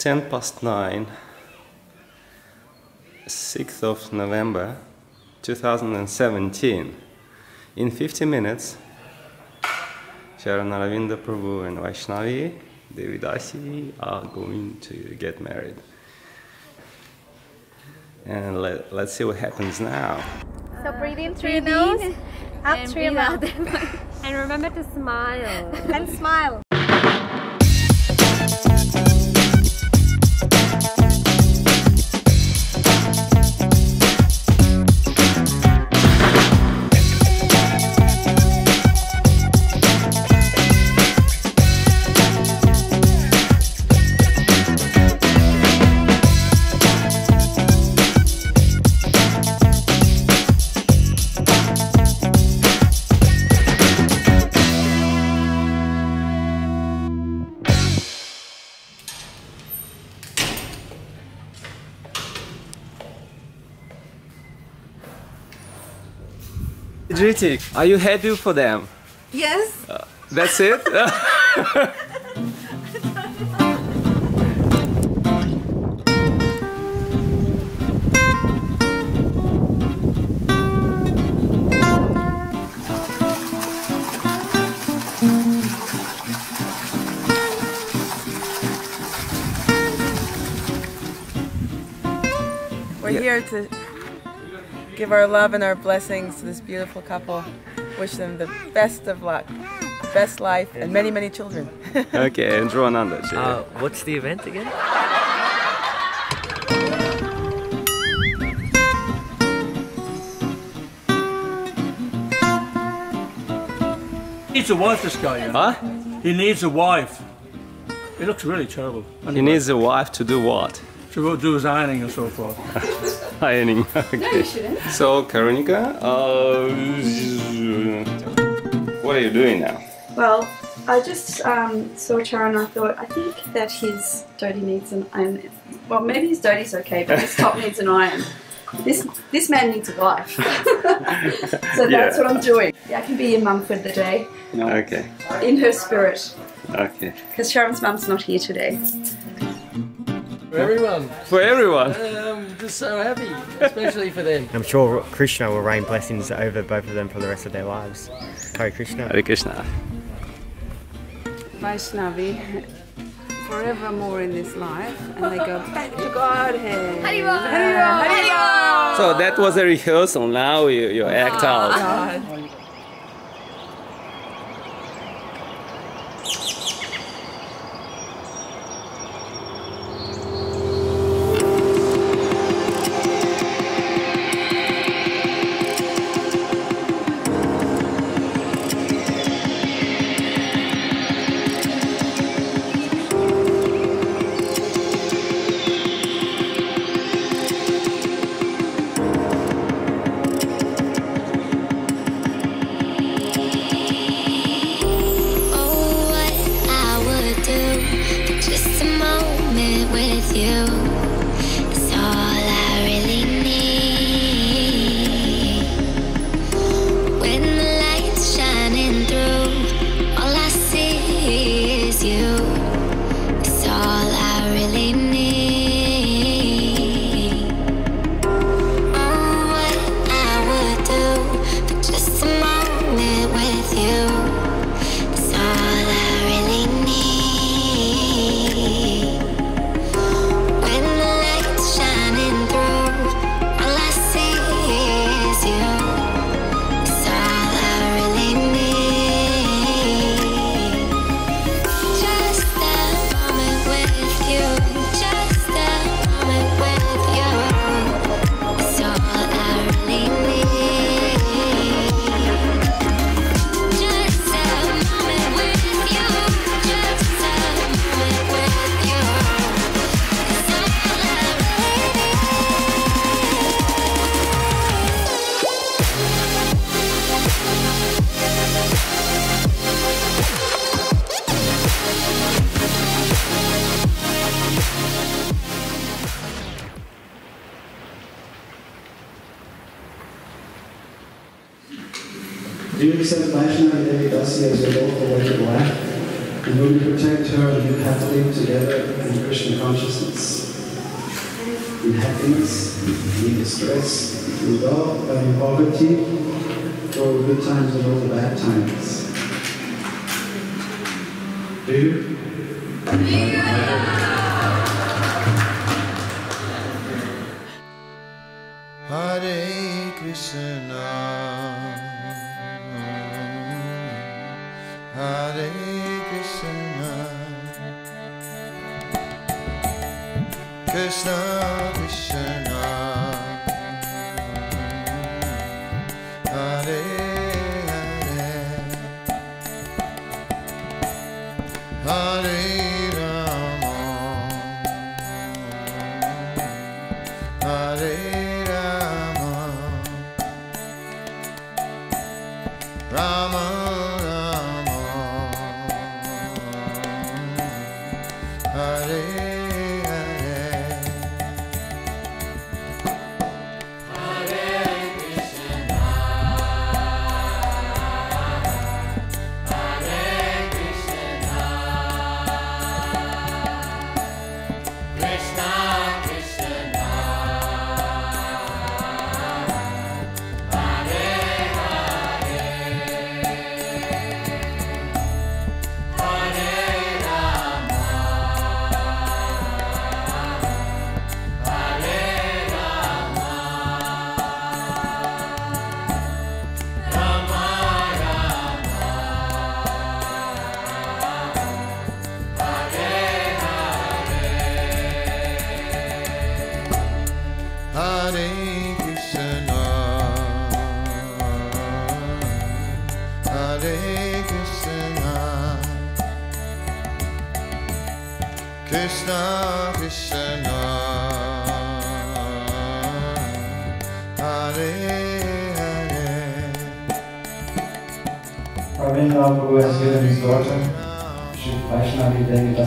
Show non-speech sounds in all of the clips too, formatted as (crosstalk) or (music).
10 past 9, 6th of November 2017. In 50 minutes, Caranaravinda Prabhu and Vaishnavi Devidasi are going to get married. And let, let's see what happens now. So breathe in through your nose, out and through your mouth, (laughs) And remember to smile. and smile. Ritik, are you happy for them? Yes. Uh, that's it? (laughs) We're here to give our love and our blessings to this beautiful couple. Wish them the best of luck, best life, and many, many children. (laughs) okay, and draw another. Uh, what's the event again? needs a wife, this guy. Yeah? Huh? He needs a wife. He looks really terrible. He needs a wife to do what? To go do his ironing and so forth. (laughs) Ironing. (laughs) Okay. So, Karunika, uh, what are you doing now? Well, I just um, saw Charan and I thought, I think that his dhoti needs an iron. Well, maybe his dhoti's okay, but his top needs an iron. This this man needs a wife. (laughs) so that's Yeah. what I'm doing. Yeah, I can be your mum for the day, Okay, in her spirit, okay. because Charan's mum's not here today. For everyone. For everyone. I'm just so happy, especially for them. I'm sure Krishna will rain blessings over both of them for the rest of their lives. Hare Krishna. Hare Krishna. Vaishnavi, forevermore in this life, and they go back to Godhead. So that was a rehearsal. Now you, you act ah, out. God. Just a moment with you Your lawful wife? And when you protect her, you have to live together in Krishna consciousness. In happiness, in distress, in wealth, and in poverty, for all the good times and all the bad times. Do you? Hare Krishna Hare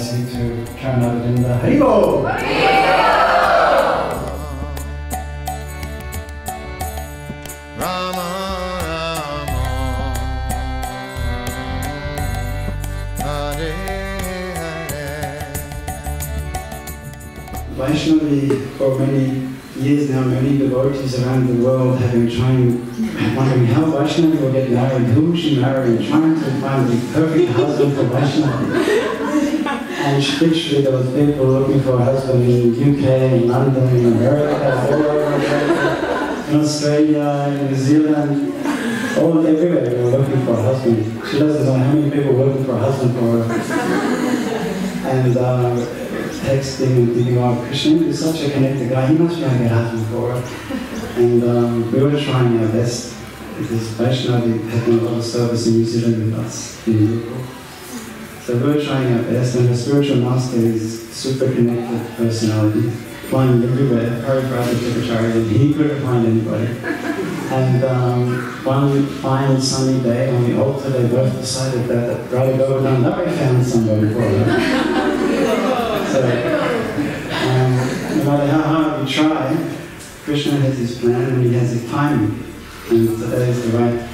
Dasi to Caranaravinda Haribo! Rama Rama Hare Hare Vaishnavi, for many years now, many devotees around the world have been trying, wondering how Vaishnavi will get married, who she marry, and trying to find the perfect husband for Vaishnavi. And literally there was people looking for a husband in the UK, in London, in America, all over America, in Australia, in New Zealand, all everywhere they were looking for a husband. She doesn't know how many people were looking for a husband for her. And uh, texting and oh, Krishna is such a connected guy, he must be a good husband for her. And um, we were trying our best because Vaishnavi had a lot of service in New Zealand with us in. So we were trying our best, and the spiritual master is super connected personality, flying everywhere, very brother secretary, and he couldn't find anybody. And um, one fine sunny day on the altar, they both decided that Radha Govardhan they found somebody for her. So, um, no matter how hard we try, Krishna has his plan and he has his timing. And today is the right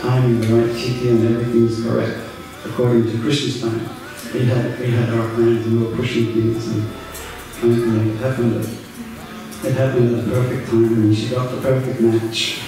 timing, the right tithi, and everything is correct according to Krishna's time. We had, we had our plans and we were pushing things and it happen. But it happened at the perfect time and she got the perfect match.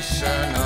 Krishna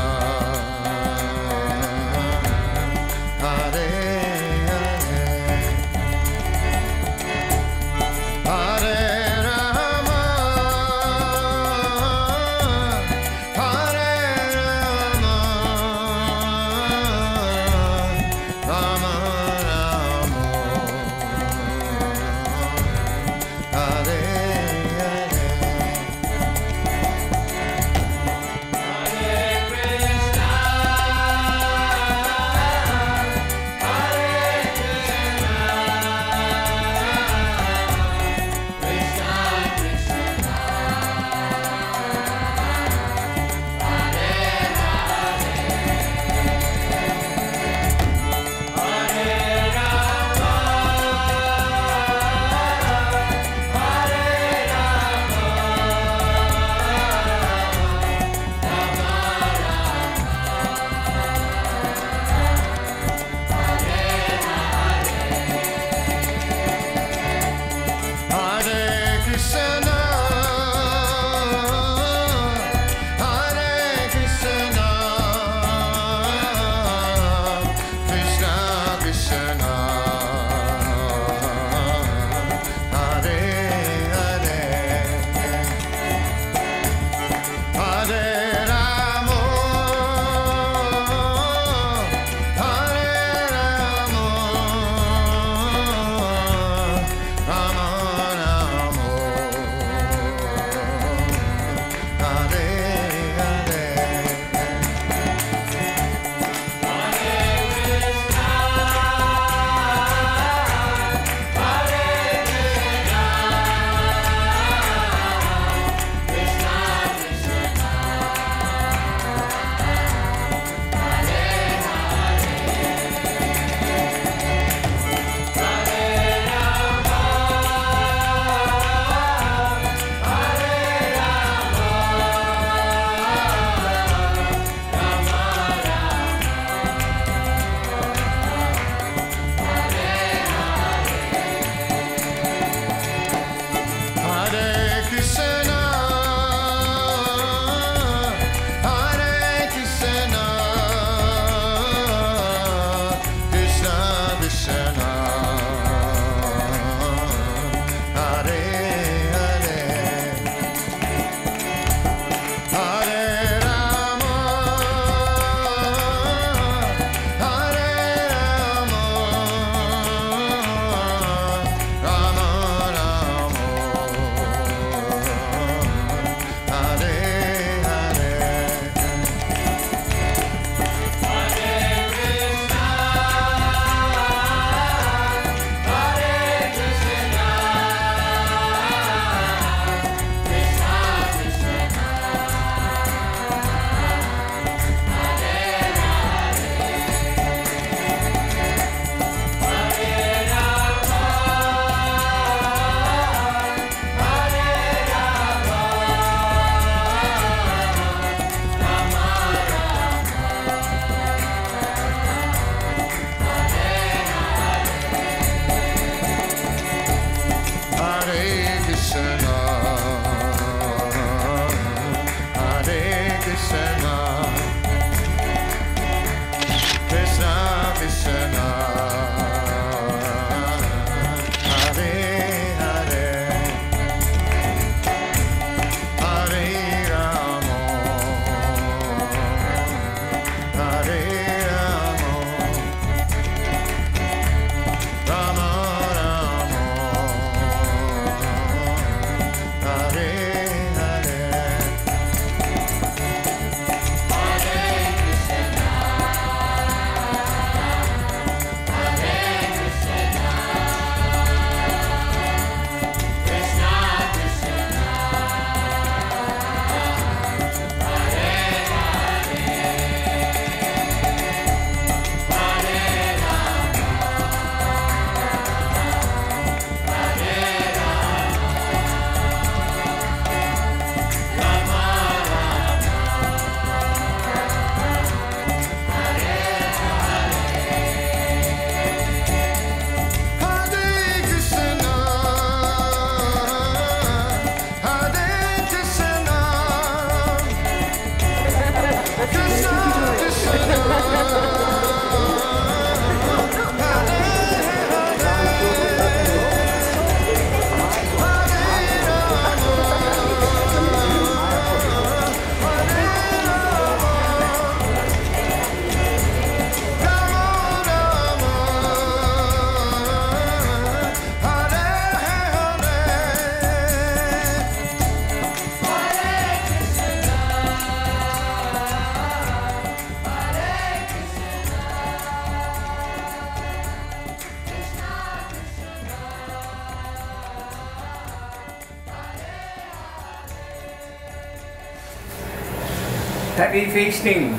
feasting.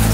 (laughs)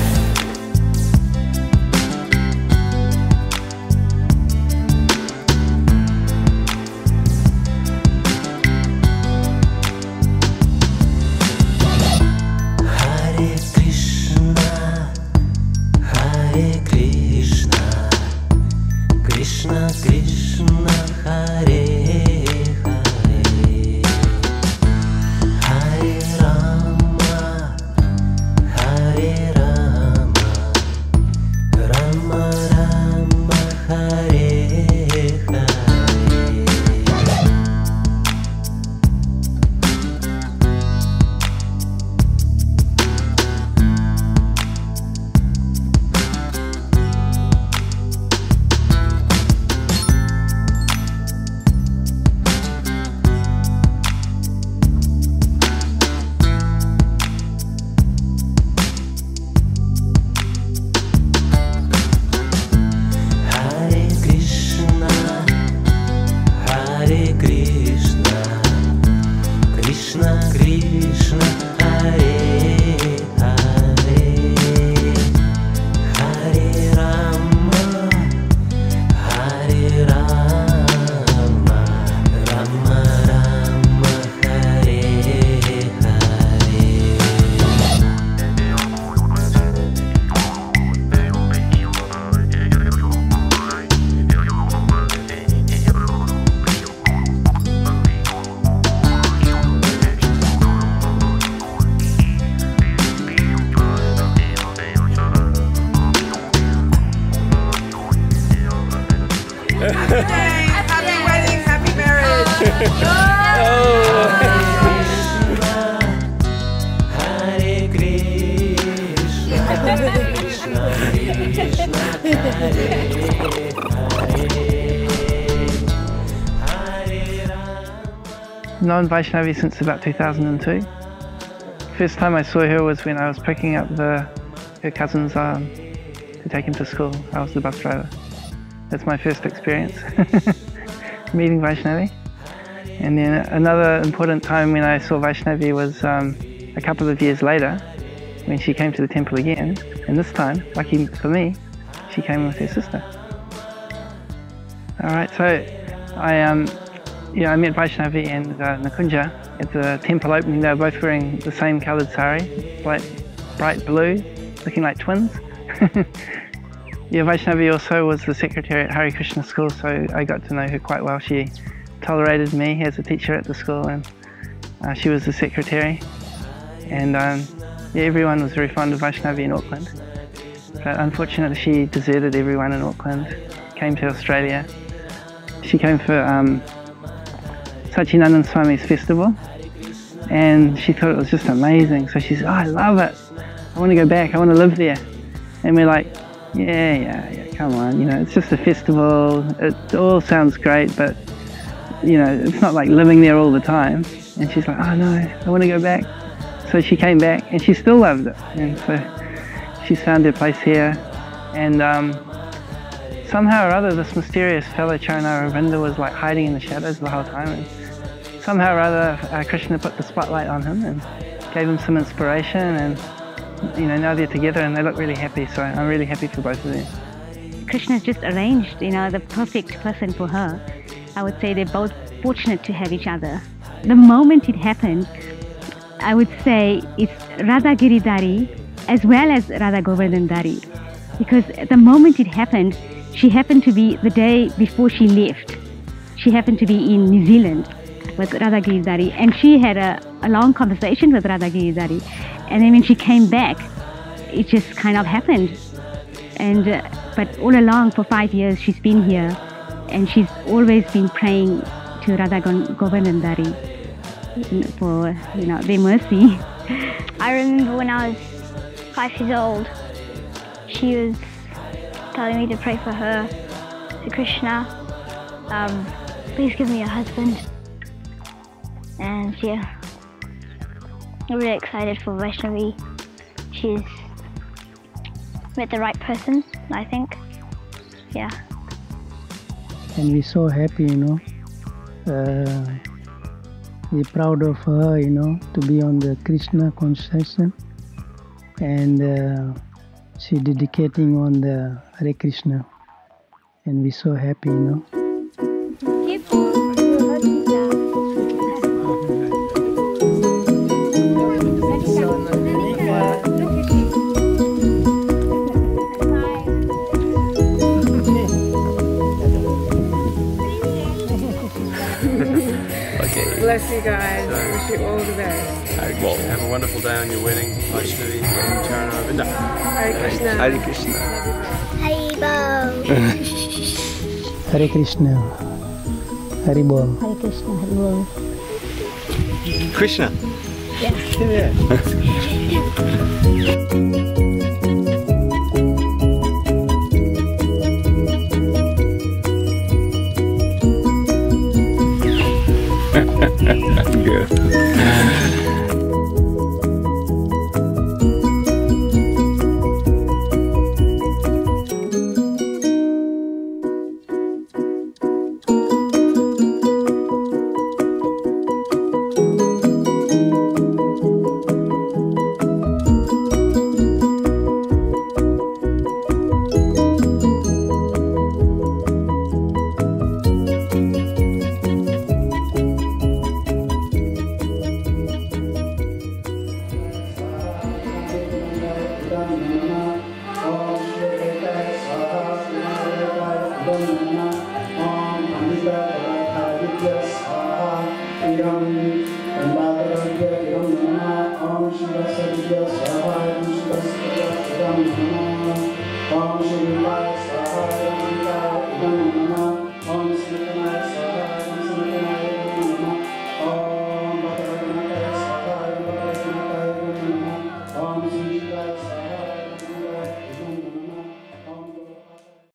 known Vaishnavi since about 2002. First time I saw her was when I was picking up the her cousins um, to take him to school. I was the bus driver. That's my first experience (laughs) meeting Vaishnavi. And then another important time when I saw Vaishnavi was um, a couple of years later when she came to the temple again. And this time, lucky for me, she came with her sister. All right, so I um, yeah, I met Vaishnavi and uh, Nakunja at the temple opening. They were both wearing the same coloured sari, bright, bright blue, looking like twins. (laughs) yeah, Vaishnavi also was the secretary at Hare Krishna School, so I got to know her quite well. She tolerated me as a teacher at the school, and uh, she was the secretary. And um, yeah, everyone was very fond of Vaishnavi in Auckland. But unfortunately, she deserted everyone in Auckland, came to Australia. She came for um, Sachinandan Swami's festival and she thought it was just amazing. So she said, oh, I love it. I want to go back. I want to live there. And we're like, yeah, yeah, yeah, come on. You know, it's just a festival. It all sounds great, but, you know, it's not like living there all the time. And she's like, oh, no, I want to go back. So she came back and she still loved it. And so she's found her place here. And um, somehow or other, this mysterious fellow Caranaravinda was like hiding in the shadows the whole time. And somehow or other, uh, Krishna put the spotlight on him and gave him some inspiration. And you know, now they're together and they look really happy. So I'm really happy for both of them. Krishna's just arranged, you know, the perfect person for her. I would say they're both fortunate to have each other. The moment it happened, I would say it's Radha Giridhari as well as Radha Govardhandari. Because at the moment it happened, she happened to be the day before she left. She happened to be in New Zealand with Radha Giridhari and she had a, a long conversation with Radha Giridhari. And then when she came back, it just kind of happened. And uh, but all along for five years she's been here and she's always been praying to Radha Go- Govardhandari for you know their mercy. I remember when I was five years old, she was telling me to pray for her, to Krishna. Um, please give me a husband. And yeah, I'm really excited for Vaishnavi. She's met the right person, I think. Yeah. and we're so happy, you know. Uh, we're proud of her, you know, to be on the Krishna concession, and uh, she dedicating on the Hare Krishna, and we're so happy, you know. Okay. Bless you guys. Wish you all the best. Alright, well, have a wonderful day on your wedding, Vaishnavi and Caranaravinda. Hare Krishna. Hare Krishna. Hare Krishna. Hare Bol. (laughs) Hare Krishna, Hare Bol. Krishna. Yeah. (laughs) (laughs) (laughs) Good.